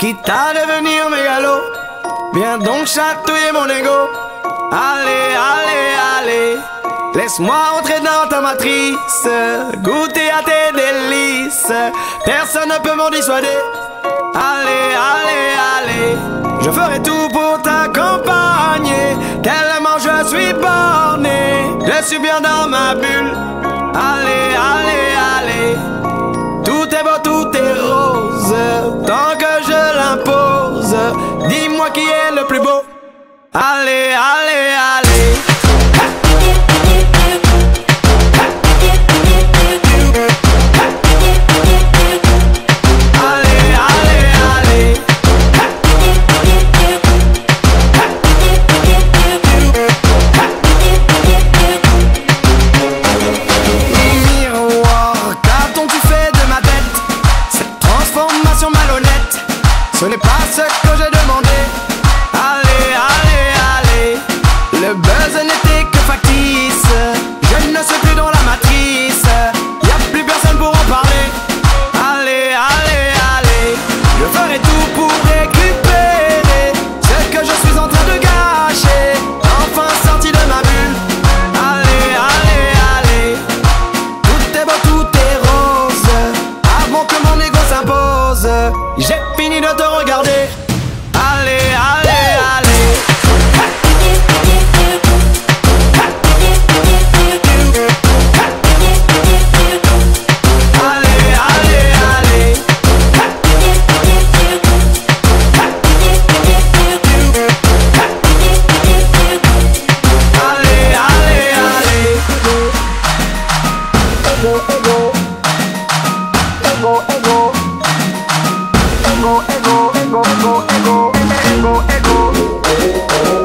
quitte à devenir mégalo. Viens donc chatouiller mon ego. Allez, allez, allez. Laisse-moi entrer dans ta matrice, goûter à tes délices. Personne ne peut m'en dissuader. Allez, allez, allez. Je ferai tout pour t'accompagner. Tellement je suis borné. Je suis bien dans ma bulle. Allez, allez, qui est le plus beau. Allez, allez, allez. eco, eco, eco, eco, eco, eco.